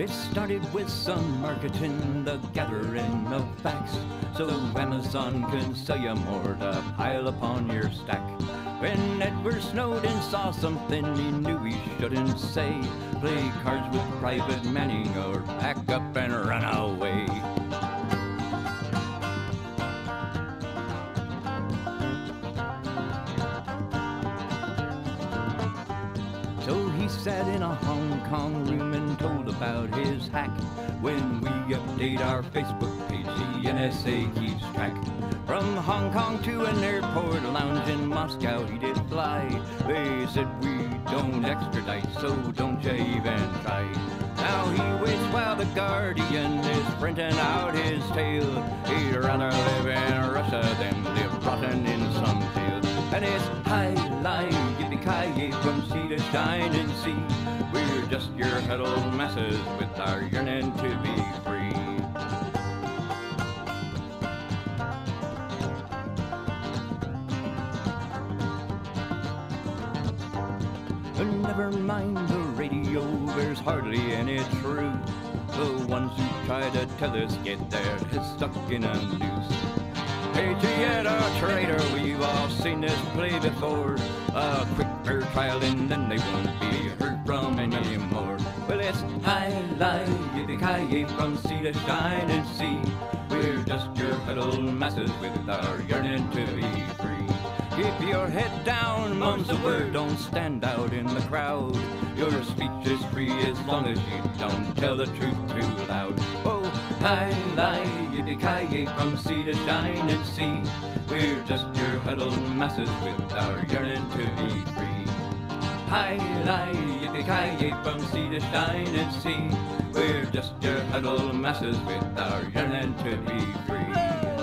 It started with some marketing, the gathering of facts, so Amazon can sell you more to pile upon your stack. When Edward Snowden saw something he knew he shouldn't say, play cards with Private Manning or pack up and run away. So he sat in a Hong Kong about his hack. When we update our Facebook page, the NSA keeps track. From Hong Kong to an airport lounge in Moscow, he did fly. They said we don't extradite, so don't you even try. Now he waits while the Guardian is printing out his tale. He'd rather live in Russia than live rotten in some jail. And it's high lie, yippee-ki-yay from sea to shining sea. We're just your huddled masses with our yearning to be free. Never mind the radio, there's hardly any truth. The ones who try to tell us get their heads stuck in a noose. Patriot or traitor, we've all seen this play before. A quick fair trial and then they won't be heard from anymore. Well, it's high lie, yippee-ki-yay from sea to shining sea. We're just your huddled masses with our yearning to be free. Keep your head down, mum's the word, don't stand out in the crowd. Your speech is free as long as you don't tell the truth too loud. Oh, high lie, yippee-ki-yay from sea to shining sea. We're just your huddled masses with our yearning to be free. Lie, yippee-ki-yay from sea to shining sea. We're just your huddled masses with our yearning to be free.